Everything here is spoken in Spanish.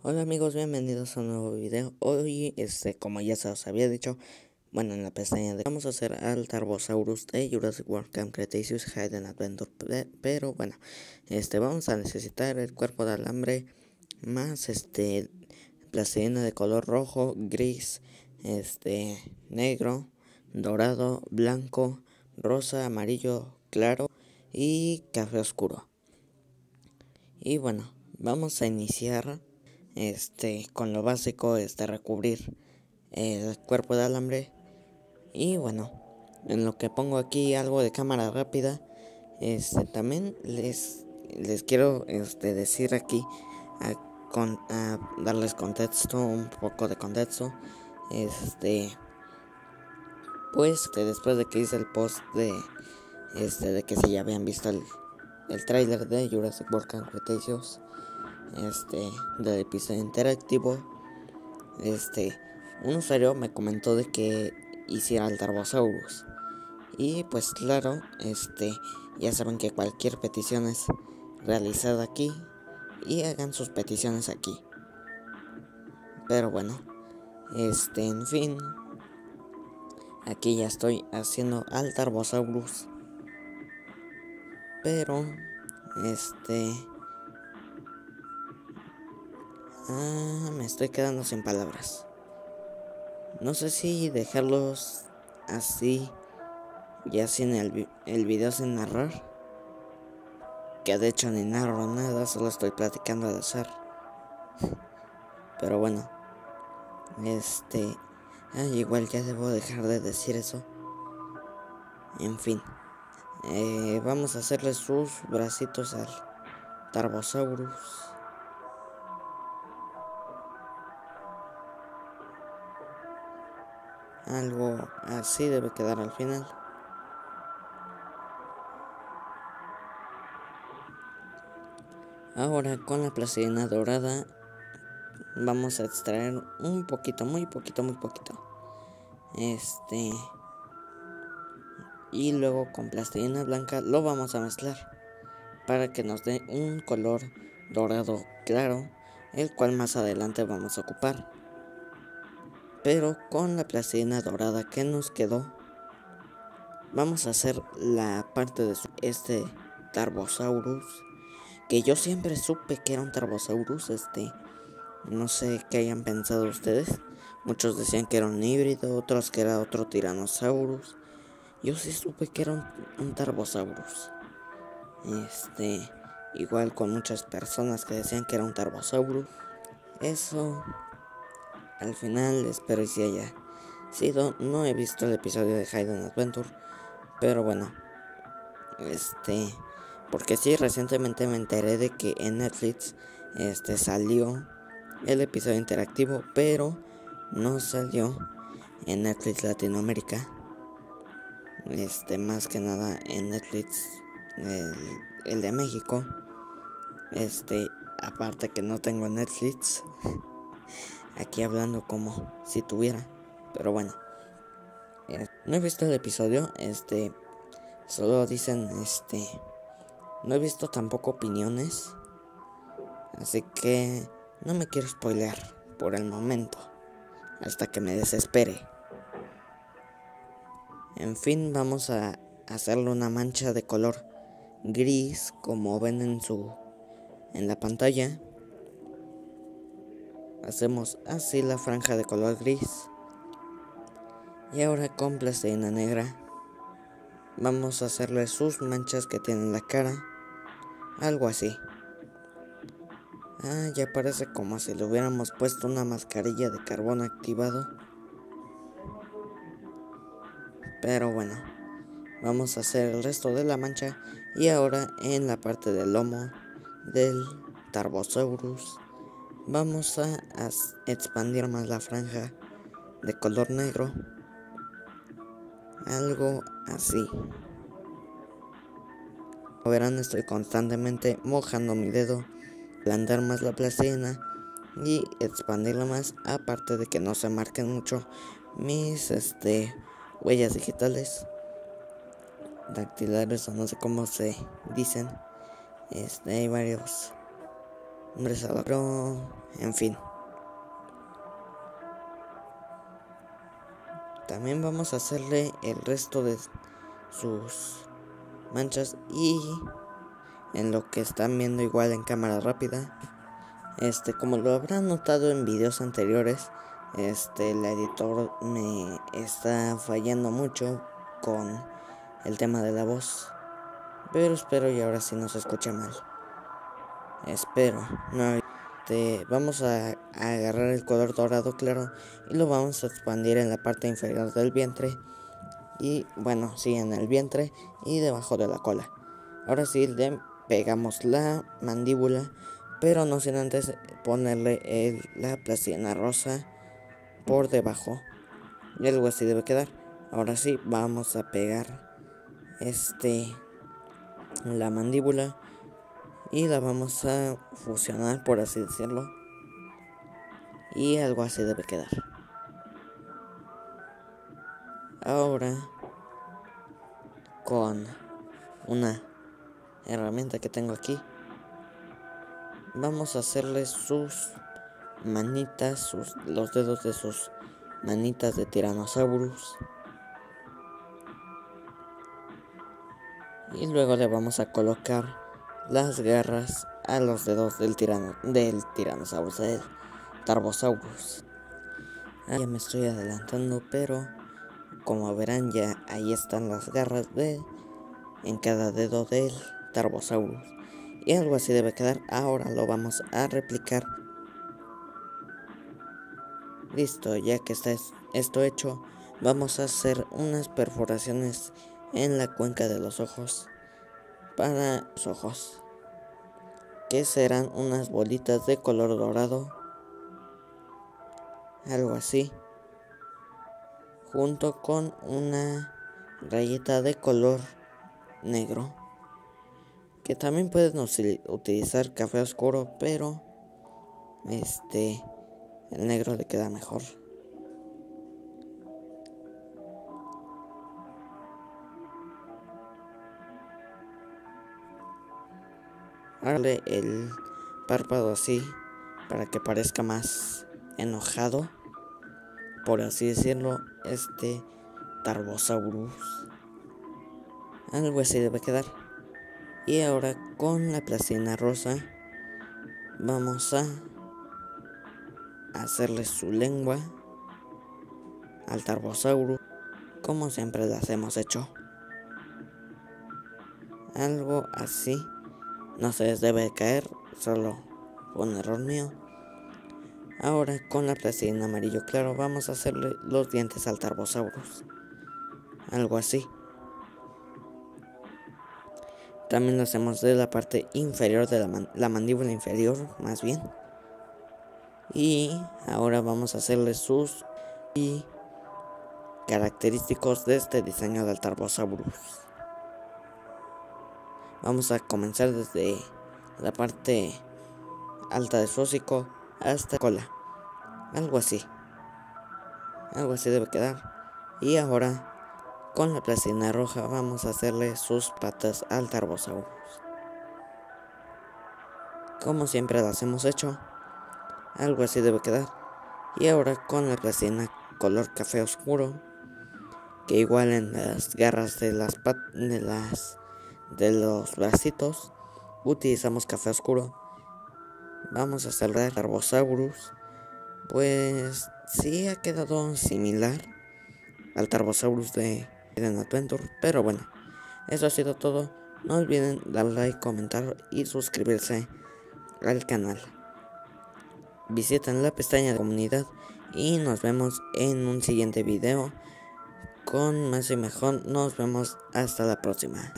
Hola amigos, bienvenidos a un nuevo video. Hoy, este, como ya se os había dicho, bueno, en la pestaña de vamos a hacer al Tarbosaurus de Jurassic World Camp Cretaceous Hidden Adventure. Pero bueno, este, vamos a necesitar el cuerpo de alambre más este plastilina de color rojo, gris, este, negro, dorado, blanco, rosa, amarillo claro y café oscuro. Y bueno, vamos a iniciar este con lo básico este recubrir el cuerpo de alambre. Y bueno en lo que pongo aquí algo de cámara rápida este también les les quiero este decir aquí a, con, a darles contexto un poco de contexto. Este pues que después de que hice el post de este de que si ya habían visto el, el trailer de Jurassic World Cretaceous este del episodio interactivo este un usuario me comentó de que hiciera el Tarbosaurus y pues claro este ya saben que cualquier petición es realizada aquí y hagan sus peticiones aquí. Pero bueno este en fin aquí ya estoy haciendo al Tarbosaurus pero este Ah, me estoy quedando sin palabras. No sé si dejarlos así, ya sin el, el video sin narrar. Que de hecho ni narro nada, solo estoy platicando al azar. Pero bueno, este. Ah, igual ya debo dejar de decir eso. En fin, eh, vamos a hacerle sus bracitos al Tarbosaurus. Algo así debe quedar al final. Ahora con la plastilina dorada vamos a extraer un poquito, muy poquito, muy poquito. Este y luego con plastilina blanca lo vamos a mezclar para que nos dé un color dorado claro, el cual más adelante vamos a ocupar pero con la plastilina dorada que nos quedó vamos a hacer la parte de este Tarbosaurus que yo siempre supe que era un Tarbosaurus este no sé qué hayan pensado ustedes. Muchos decían que era un híbrido otros que era otro Tyrannosaurus yo sí supe que era un, un Tarbosaurus. Este igual con muchas personas que decían que era un Tarbosaurus. Eso al final espero que si haya sido. No he visto el episodio de Hidden Adventure. Pero bueno. Este. Porque sí, recientemente me enteré de que en Netflix este salió el episodio interactivo, pero no salió en Netflix Latinoamérica. Este, más que nada en Netflix, el de México. Este, aparte que no tengo Netflix. aquí hablando como si tuviera. Pero bueno. Eh, no he visto el episodio. Este. Solo dicen este. No he visto tampoco opiniones. Así que no me quiero spoilear por el momento. Hasta que me desespere. En fin, vamos a hacerle una mancha de color gris como ven en su en la pantalla Hacemos así la franja de color gris. Y ahora con plastilina negra vamos a hacerle sus manchas que tiene en la cara. Algo así. Ah, ya parece como si le hubiéramos puesto una mascarilla de carbón activado. Pero bueno, vamos a hacer el resto de la mancha y ahora en la parte del lomo del Tarbosaurus Vamos a, expandir más la franja de color negro. Algo así. Como verán, estoy constantemente mojando mi dedo, blandar más la plastilina y expandirla más, aparte de que no se marquen mucho mis este, huellas digitales, dactilares o no sé cómo se dicen. Este, hay varios pero en fin. También vamos a hacerle el resto de sus manchas y en lo que están viendo igual en cámara rápida. Este, como lo habrán notado en videos anteriores, este el editor me está fallando mucho con el tema de la voz. Pero espero y ahora sí no se escuche mal. Espero. No, vamos a, agarrar el color dorado claro y lo vamos a expandir en la parte inferior del vientre. Y bueno, sí, en el vientre y debajo de la cola. Ahora sí le pegamos la mandíbula, pero no sin antes ponerle la plastina rosa por debajo. Y algo así debe quedar. Ahora sí, vamos a pegar este la mandíbula y la vamos a fusionar por así decirlo y algo así debe quedar. Ahora con una herramienta que tengo aquí vamos a hacerle sus manitas sus, los dedos de sus manitas de Tyrannosaurus y luego le vamos a colocar las garras a los dedos del tirano del tiranosaurus del tarbosaurus. Ah, ya me estoy adelantando pero como verán ya ahí están las garras de en cada dedo del tarbosaurus. Y algo así debe quedar. Ahora lo vamos a replicar. Listo ya que está esto hecho vamos a hacer unas perforaciones en la cuenca de los ojos para los ojos, que serán unas bolitas de color dorado, algo así, junto con una rayita de color negro, que también pueden utilizar café oscuro, pero este el negro le queda mejor. Harle el párpado así para que parezca más enojado, por así decirlo, este Tarbosaurus. Algo así debe quedar. Y ahora con la plastina rosa vamos a hacerle su lengua al Tarbosaurus como siempre las hemos hecho. Algo así no se les debe caer, solo un error mío. Ahora con la plastilina amarillo claro vamos a hacerle los dientes al Tarbosaurus. Algo así. También lo hacemos de la parte inferior de la, la mandíbula inferior, más bien. Y ahora vamos a hacerle sus y característicos de este diseño del Tarbosaurus. Vamos a comenzar desde la parte alta de su hasta la cola. Algo así. Algo así debe quedar. Y ahora, con la plastina roja, vamos a hacerle sus patas al Tarbosaurus. Como siempre las hemos hecho. Algo así debe quedar. Y ahora con la plastina color café oscuro. Que igual en las garras de las, de las de los bracitos utilizamos café oscuro. Vamos a cerrar Tarbosaurus. Pues sí ha quedado similar al Tarbosaurus de Eden Adventure. Pero bueno, eso ha sido todo. No olviden darle like, comentar y suscribirse al canal. Visiten la pestaña de comunidad y nos vemos en un siguiente video con más y mejor. Nos vemos hasta la próxima.